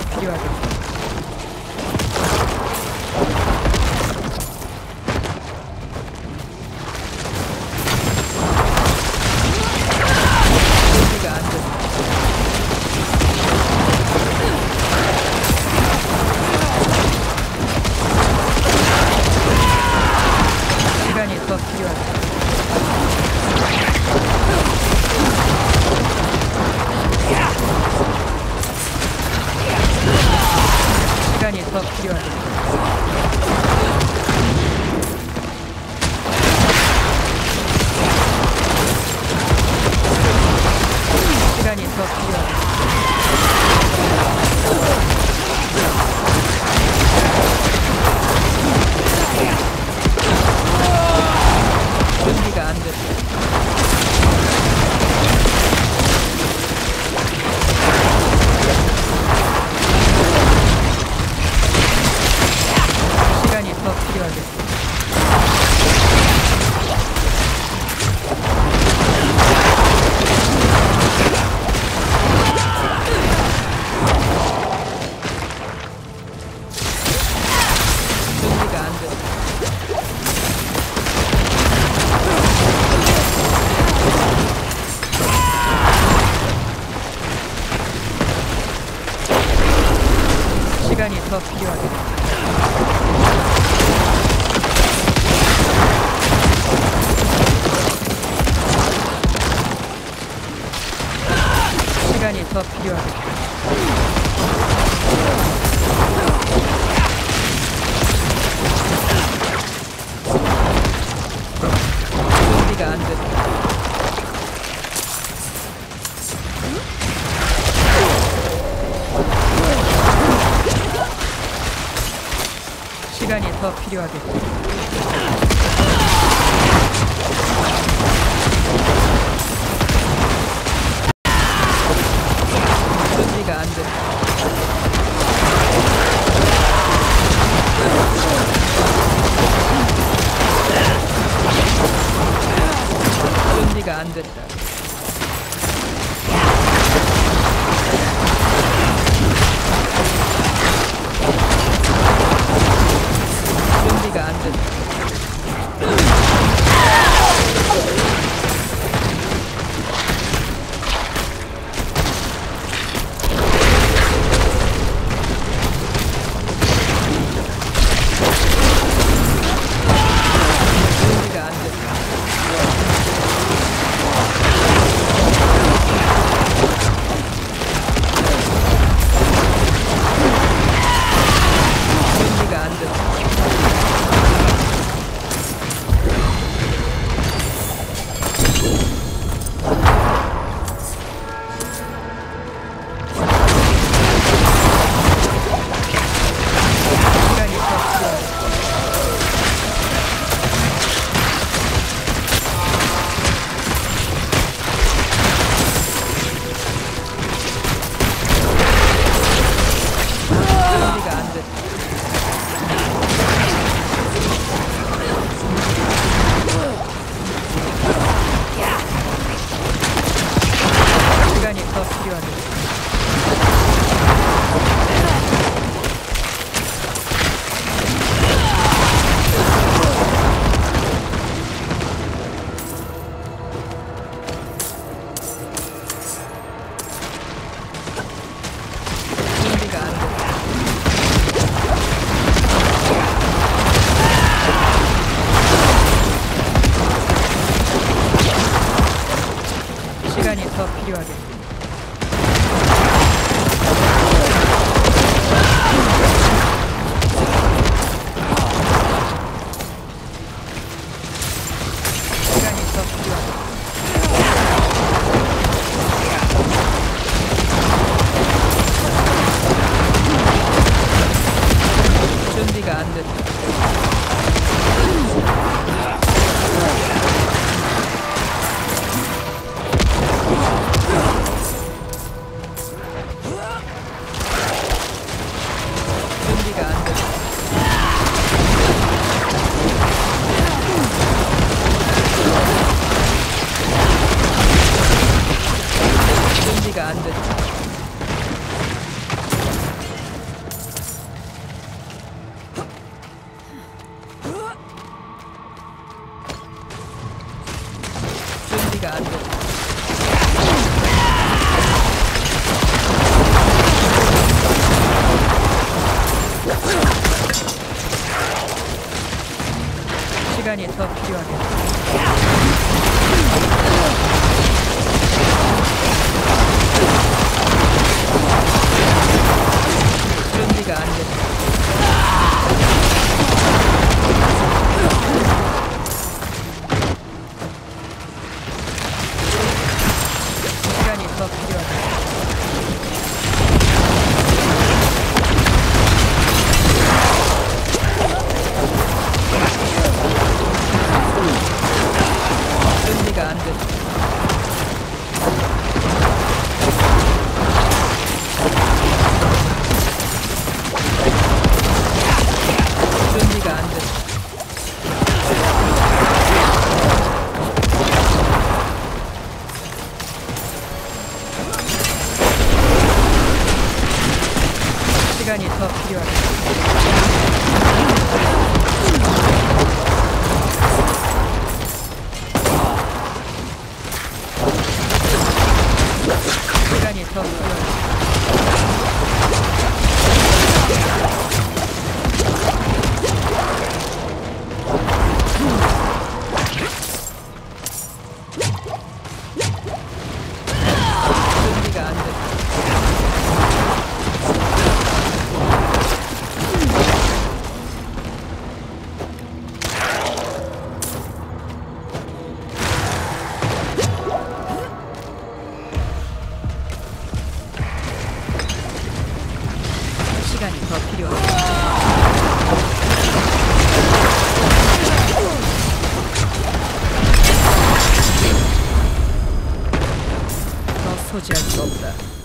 필요하겠어. above 200. 뛰어야 돼. 시간이 더 필요하다. 준비가 안 됐다. 필요하겠군. 안 됐죠. 시간이 더 필요하겠다. No. 시간이 더 필요합니다. 더 소지할 수 없다.